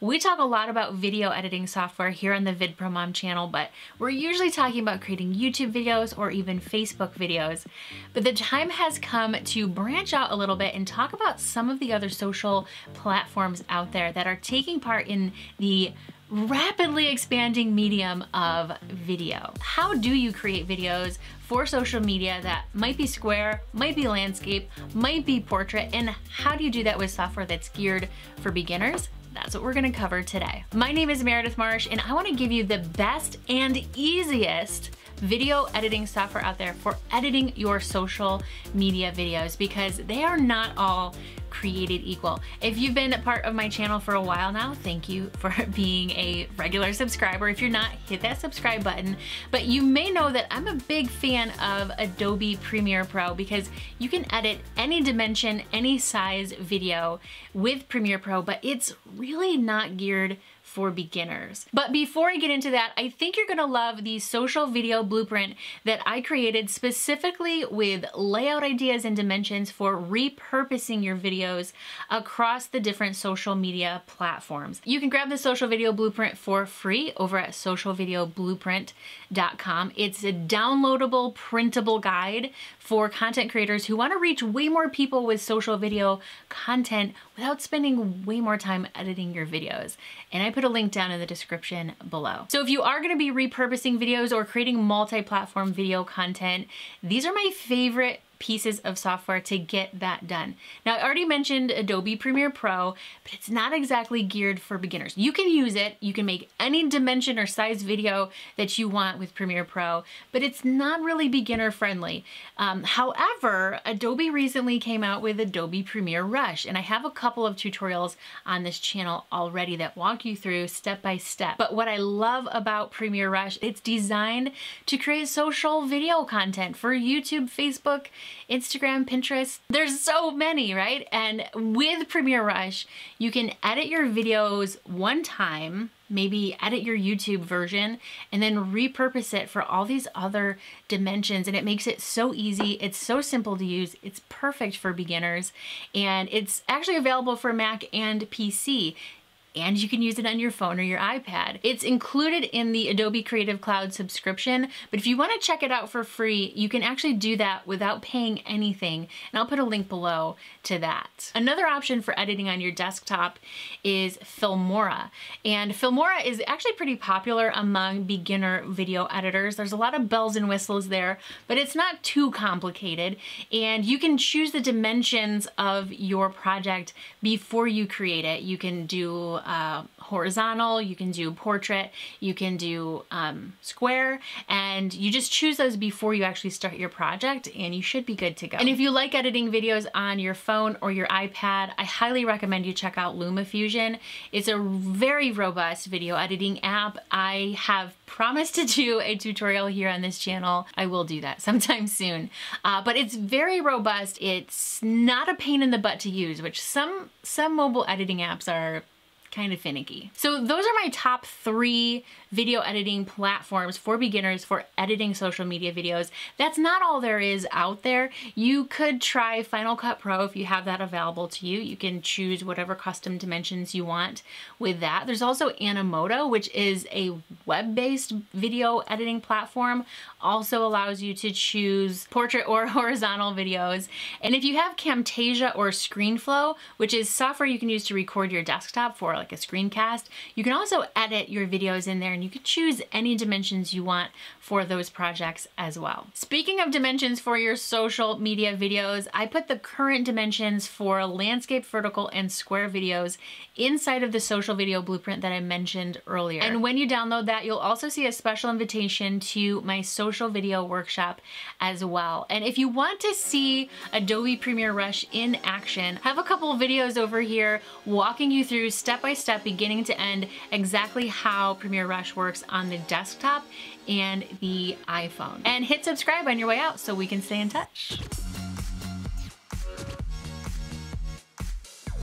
We talk a lot about video editing software here on the VidPro Mom channel, but we're usually talking about creating YouTube videos or even Facebook videos. But the time has come to branch out a little bit and talk about some of the other social platforms out there that are taking part in the rapidly expanding medium of video. How do you create videos for social media that might be square, might be landscape, might be portrait, and how do you do that with software that's geared for beginners? That's what we're gonna cover today. My name is Meredith Marsh and I wanna give you the best and easiest video editing software out there for editing your social media videos because they are not all created equal. If you've been a part of my channel for a while now, thank you for being a regular subscriber. If you're not, hit that subscribe button. But you may know that I'm a big fan of Adobe Premiere Pro because you can edit any dimension, any size video with Premiere Pro, but it's really not geared for beginners. But before I get into that, I think you're gonna love the social video blueprint that I created specifically with layout ideas and dimensions for repurposing your videos across the different social media platforms. You can grab the social video blueprint for free over at socialvideoblueprint.com. It's a downloadable, printable guide for content creators who wanna reach way more people with social video content without spending way more time editing your videos. And I put a link down in the description below. So if you are gonna be repurposing videos or creating multi-platform video content, these are my favorite pieces of software to get that done. Now, I already mentioned Adobe Premiere Pro, but it's not exactly geared for beginners. You can use it, you can make any dimension or size video that you want with Premiere Pro, but it's not really beginner friendly. Um, however, Adobe recently came out with Adobe Premiere Rush, and I have a couple of tutorials on this channel already that walk you through step by step. But what I love about Premiere Rush, it's designed to create social video content for YouTube, Facebook, Instagram, Pinterest. There's so many, right? And with Premiere Rush, you can edit your videos one time, maybe edit your YouTube version and then repurpose it for all these other dimensions and it makes it so easy. It's so simple to use. It's perfect for beginners and it's actually available for Mac and PC and you can use it on your phone or your iPad. It's included in the Adobe Creative Cloud subscription, but if you wanna check it out for free, you can actually do that without paying anything, and I'll put a link below to that. Another option for editing on your desktop is Filmora, and Filmora is actually pretty popular among beginner video editors. There's a lot of bells and whistles there, but it's not too complicated, and you can choose the dimensions of your project before you create it. You can do uh, horizontal, you can do portrait, you can do um, square, and you just choose those before you actually start your project and you should be good to go. And if you like editing videos on your phone or your iPad, I highly recommend you check out LumaFusion. It's a very robust video editing app. I have promised to do a tutorial here on this channel. I will do that sometime soon. Uh, but it's very robust. It's not a pain in the butt to use, which some, some mobile editing apps are kind of finicky. So those are my top three video editing platforms for beginners for editing social media videos. That's not all there is out there. You could try Final Cut Pro if you have that available to you. You can choose whatever custom dimensions you want with that. There's also Animoto, which is a web-based video editing platform. Also allows you to choose portrait or horizontal videos. And if you have Camtasia or ScreenFlow, which is software you can use to record your desktop for like a screencast, you can also edit your videos in there and you can choose any dimensions you want for those projects as well. Speaking of dimensions for your social media videos, I put the current dimensions for landscape, vertical, and square videos inside of the social video blueprint that I mentioned earlier. And when you download that, you'll also see a special invitation to my social video workshop as well. And if you want to see Adobe Premiere Rush in action, I have a couple videos over here walking you through step by step, beginning to end, exactly how Premiere Rush works on the desktop and the iPhone. And hit subscribe on your way out so we can stay in touch.